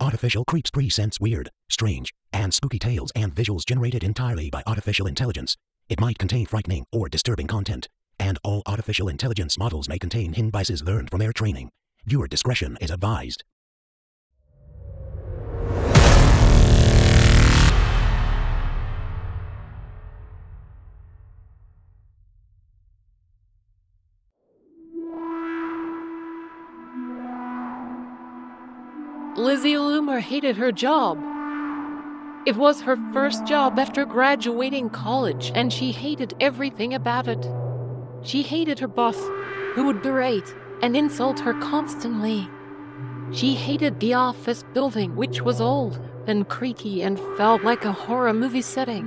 Artificial Creeps presents weird, strange, and spooky tales and visuals generated entirely by artificial intelligence. It might contain frightening or disturbing content, and all artificial intelligence models may contain hidden biases learned from their training. Viewer discretion is advised. Lizzie Loomer hated her job. It was her first job after graduating college, and she hated everything about it. She hated her boss, who would berate and insult her constantly. She hated the office building, which was old and creaky and felt like a horror movie setting.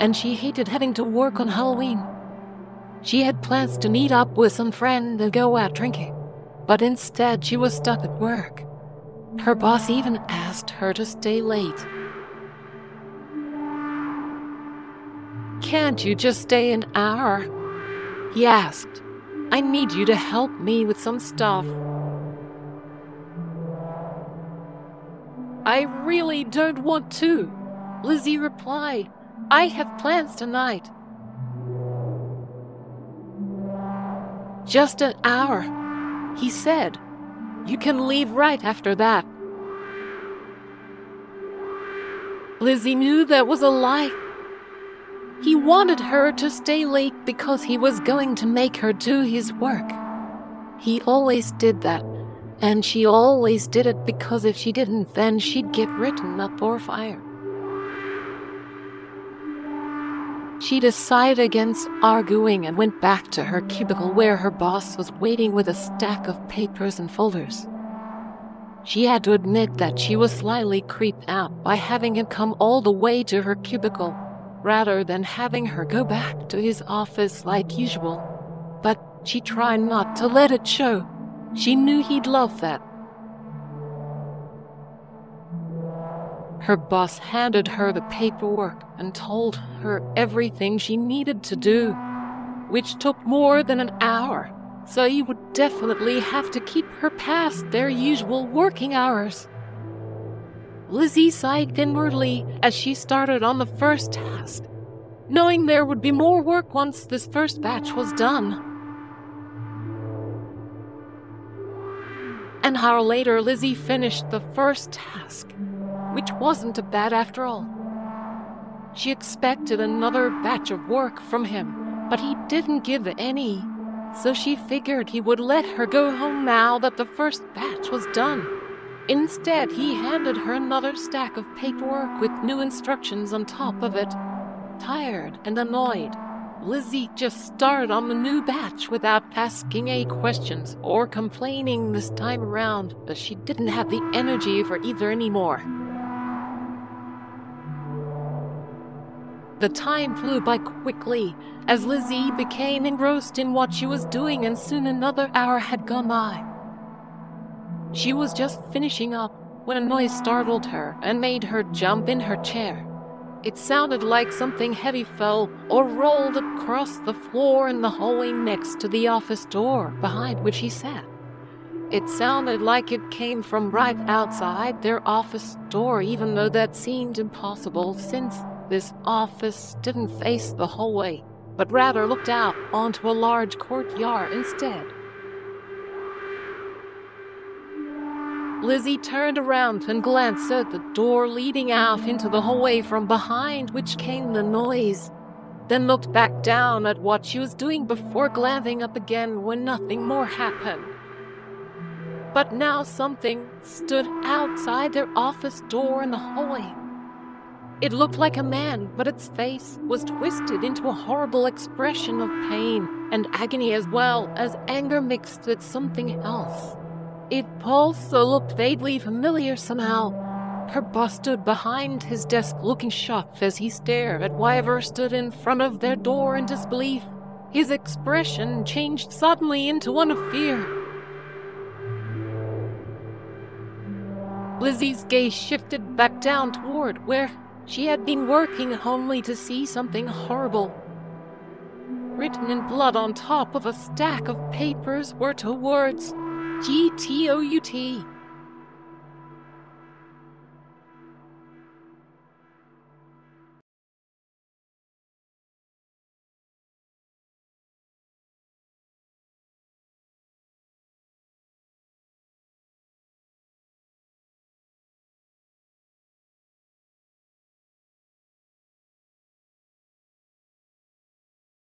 And she hated having to work on Halloween. She had plans to meet up with some friend and go out drinking, but instead she was stuck at work. Her boss even asked her to stay late. Can't you just stay an hour? He asked. I need you to help me with some stuff. I really don't want to, Lizzie replied. I have plans tonight. Just an hour, he said. You can leave right after that. Lizzie knew that was a lie. He wanted her to stay late because he was going to make her do his work. He always did that, and she always did it because if she didn't, then she'd get written up or fired. She decided against arguing and went back to her cubicle where her boss was waiting with a stack of papers and folders. She had to admit that she was slightly creeped out by having him come all the way to her cubicle rather than having her go back to his office like usual. But she tried not to let it show. She knew he'd love that. Her boss handed her the paperwork and told her everything she needed to do, which took more than an hour, so you would definitely have to keep her past their usual working hours. Lizzie sighed inwardly as she started on the first task, knowing there would be more work once this first batch was done. An hour later, Lizzie finished the first task which wasn't a bad after all. She expected another batch of work from him, but he didn't give any, so she figured he would let her go home now that the first batch was done. Instead, he handed her another stack of paperwork with new instructions on top of it. Tired and annoyed, Lizzie just started on the new batch without asking any questions or complaining this time around, as she didn't have the energy for either anymore. The time flew by quickly as Lizzie became engrossed in what she was doing, and soon another hour had gone by. She was just finishing up when a noise startled her and made her jump in her chair. It sounded like something heavy fell or rolled across the floor in the hallway next to the office door behind which he sat. It sounded like it came from right outside their office door, even though that seemed impossible since this office didn't face the hallway, but rather looked out onto a large courtyard instead. Lizzie turned around and glanced at the door leading out into the hallway from behind which came the noise, then looked back down at what she was doing before glancing up again when nothing more happened. But now something stood outside their office door in the hallway. It looked like a man, but its face was twisted into a horrible expression of pain and agony as well as anger mixed with something else. It also looked vaguely familiar somehow. Her boss stood behind his desk looking shocked as he stared at whoever stood in front of their door in disbelief. His expression changed suddenly into one of fear. Lizzie's gaze shifted back down toward where she had been working only to see something horrible. Written in blood on top of a stack of papers were two words G T O U T.